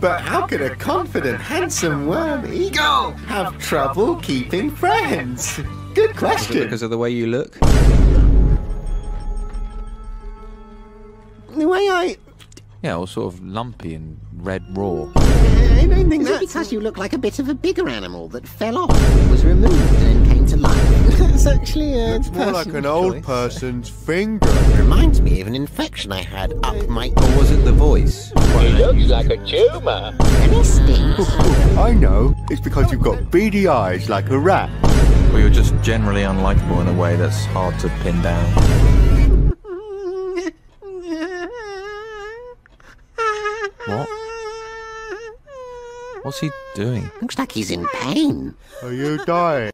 But how could a confident, handsome worm eagle have trouble keeping friends? Good question. Because of the way you look? The way I. Yeah, all sort of lumpy and red raw. I don't think Is it that's. because you look like a bit of a bigger animal that fell off, was removed, actually uh, it's More like an old choice. person's finger. Reminds me of an infection I had up my. Or was it the voice? Any stings? I know. It's because you've got beady eyes like a rat. Or you're just generally unlikable in a way that's hard to pin down? What? What's he doing? Looks like he's in pain. Are you dying?